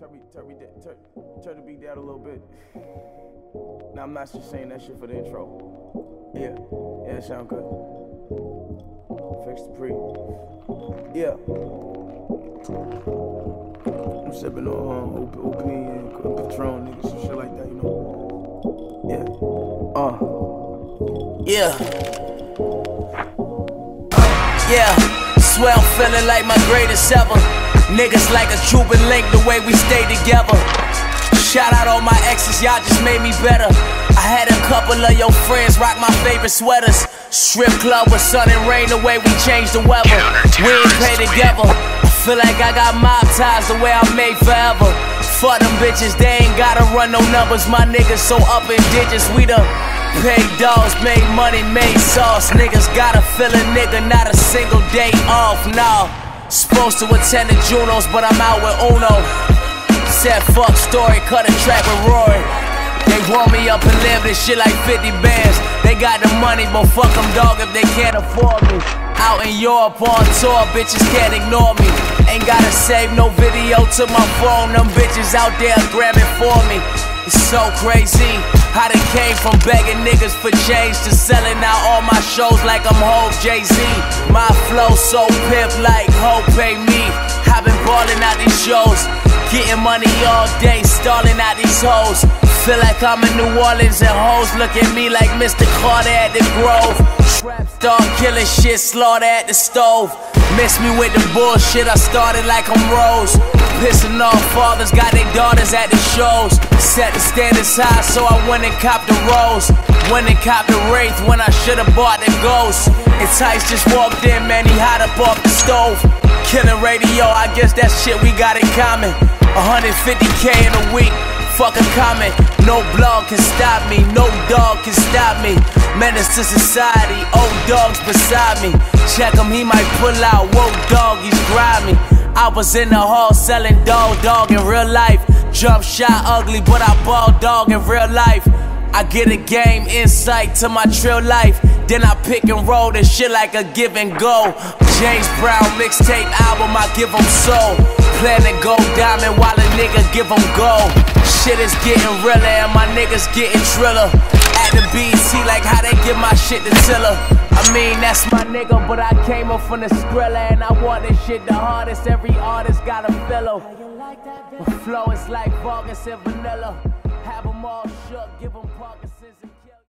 turn turn the beat down a little bit. Now I'm not just saying that shit for the intro. Yeah, yeah, sound good. Fix the pre. Yeah. I'm sipping on um, OP, Patron, niggas, some shit like that, you know. Yeah. Uh. Yeah. Yeah. Swell feeling like my greatest ever. Niggas like a Cuban link the way we stay together. Shout out all my exes, y'all just made me better. I had a couple of your friends rock my favorite sweaters. Strip club with sun and rain the way we changed the weather. We ain't pay together. I feel like I got mob ties the way I made forever. Fuck them bitches, they ain't gotta run no numbers. My niggas so up in digits, we the paid dogs, made money, made sauce. Niggas gotta fill a nigga, not a single day off. Nah, supposed to attend the Junos, but I'm out with Uno. Said fuck story, cut a track with Rory. They want me up and live this shit like 50 bands. They got the money, but fuck them dog if they can't afford me. Out in Europe on tour, bitches can't ignore me. Ain't gotta save no video to my phone, them bitches out there grabbing for me. It's so crazy how they came from begging niggas for change to selling out all my shows like I'm Hove Jay Z. My flow so pimp like Hope pay me. I've been balling out these shows, getting money all day, stalling out these hoes. Feel like I'm in New Orleans and hoes look at me like Mr. Carter at the Grove. Trap killing shit, slaughter at the stove. Miss me with the bullshit, I started like I'm Rose. Pissing off fathers, got their daughters at the shows. Set the standards high, so I went and copped the rose. Went and copped the Wraith when I should've bought the Ghost. And Tice just walked in, man, he hot up off the stove. Killing radio, I guess that shit we got in common. 150k in a week. Fuck a comment, no blog can stop me, no dog can stop me. Menace to society, old dogs beside me. Check him, he might pull out, whoa dog, he's grimy. I was in the hall selling dog dog in real life. Jump shot ugly, but I ball dog in real life. I get a game insight to my trill life. Then I pick and roll this shit like a give and go. James Brown mixtape album, I give him soul. Plan to go diamond while a nigga give him gold. Shit is getting realer and my niggas getting triller. At the BC, like how they give my shit to Tiller. I mean, that's my nigga, but I came up from the Skrilla and I want this shit the hardest. Every artist got a fellow. My flow is like Vargas and Vanilla. Have them all shook, give them park.